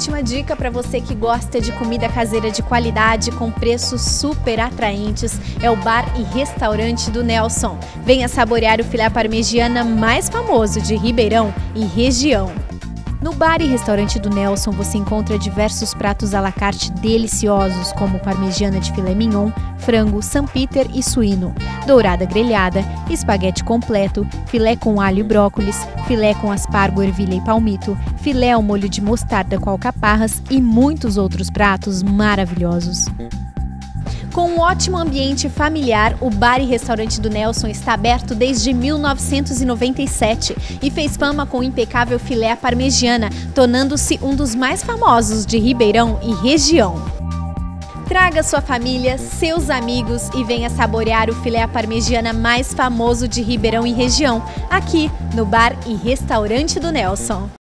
ótima dica para você que gosta de comida caseira de qualidade com preços super atraentes. É o bar e restaurante do Nelson. Venha saborear o filé parmegiana mais famoso de Ribeirão e região. No bar e restaurante do Nelson você encontra diversos pratos à la carte deliciosos, como parmegiana de filé mignon, frango, São Peter e suíno, dourada grelhada, espaguete completo, filé com alho e brócolis, filé com aspargo, ervilha e palmito, filé ao molho de mostarda com alcaparras e muitos outros pratos maravilhosos. Com um ótimo ambiente familiar, o bar e restaurante do Nelson está aberto desde 1997 e fez fama com o impecável filé parmegiana, tornando-se um dos mais famosos de Ribeirão e região. Traga sua família, seus amigos e venha saborear o filé parmegiana mais famoso de Ribeirão e região, aqui no Bar e Restaurante do Nelson.